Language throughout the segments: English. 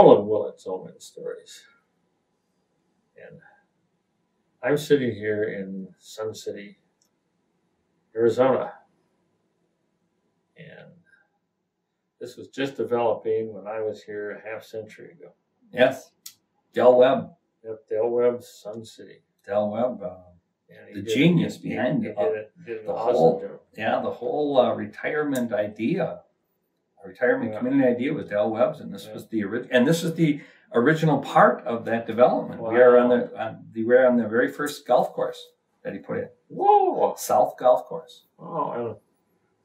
about so many stories. And I'm sitting here in Sun City, Arizona. And this was just developing when I was here a half century ago. Yes. Del Webb. Yep, Del Webb, Sun City. Del Webb. Uh, The genius behind he it. did, it, did The awesome whole- job. yeah, the whole uh, retirement idea, retirement Yeah. community idea was Del Webb's, and this Yeah. was the original, and this is the original part of that development. We are on the on the we're on the very first golf course that he put in, Whoa! South Golf Course. Oh,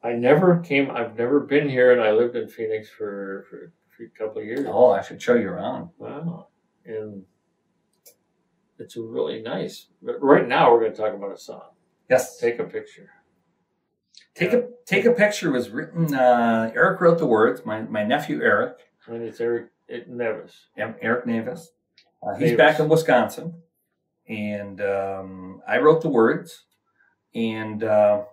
I, I never came. I've never been here, and I lived in Phoenix for, for, for a couple of years. Oh, I should show you around. Wow. And it's really nice. But right now, we're going to talk about a song. Yes, Take a picture. Take a take a picture was written. Uh, Eric wrote the words. My my nephew Eric, And it's Eric it, Nevis. Eric Navis. Uh, he's back in Wisconsin, and um, I wrote the words, and uh,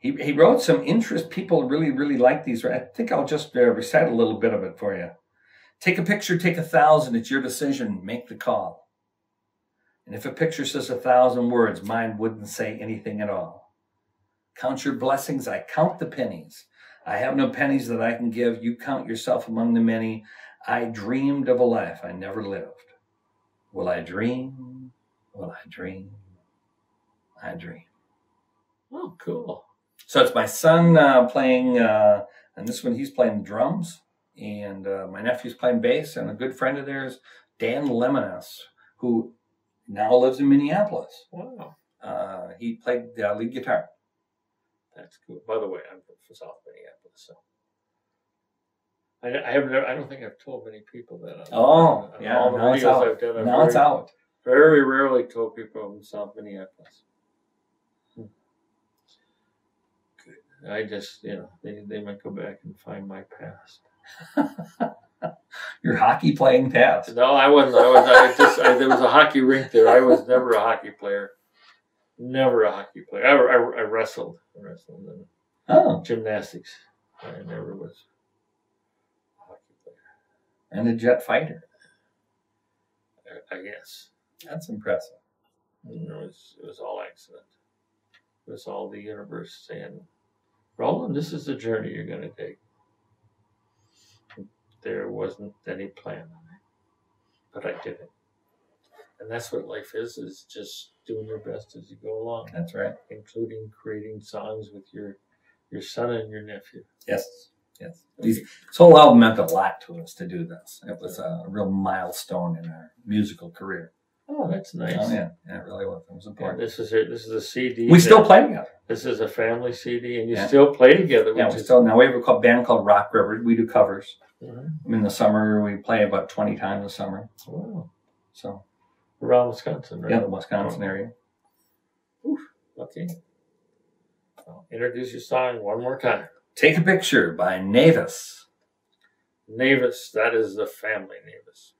he he wrote some interest. People really really like these. I think I'll just uh, recite a little bit of it for you. Take a picture, take a thousand. It's your decision. Make the call. And if a picture says a thousand words, mine wouldn't say anything at all. Count your blessings. I count the pennies. I have no pennies that I can give. You count yourself among the many. I dreamed of a life I never lived. Will I dream? Will I dream? I dream. Oh, cool. So it's my son uh, playing, uh, and this one he's playing the drums, and uh, my nephew's playing bass, and a good friend of theirs, Dan Lemonis, who now lives in Minneapolis. Wow. Uh, he played uh, lead guitar. That's cool. By the way, I'm from South Minneapolis, so. I, I have never, I don't think I've told many people that. on- Oh, on yeah, all the now it's out. I've done, I've Now it's very- out. Very rarely told people from South Minneapolis. Hmm. Good. I just, you know, they, they might go back and find my past. Your hockey playing past. No, I wasn't. I was. I just. I, there was a hockey rink there. I was never a hockey player. Never a hockey player. I, I, I wrestled. In Oh, gymnastics. I never was a hockey player. and a jet fighter. I, I guess. That's impressive. And It was. It was all accident. It was all the universe saying, "Roland, this is the journey you're going to take." There wasn't any plan on it, but I did it. And that's what life is: is just doing your best as you go along. That's right. including creating songs with your your son and your nephew. Yes. Yes. These, this whole album meant a lot to us to do this. It was a real milestone in our musical career. Oh, that's nice. Oh, yeah. Yeah, it really was. It was Yeah, important. this is a, this is a CD. We still play together. This is a family CD, and you Yeah. still play together. Yeah, we is, still now we have a band called Rock River. We do covers. Mhm. In the summer, we play about twenty times a summer. Wow. So Around Wisconsin, right? yeah, the Wisconsin oh. area. Okay. Well, introduce your song one more time. Take a picture by Navis. Navis, that is the family Navis.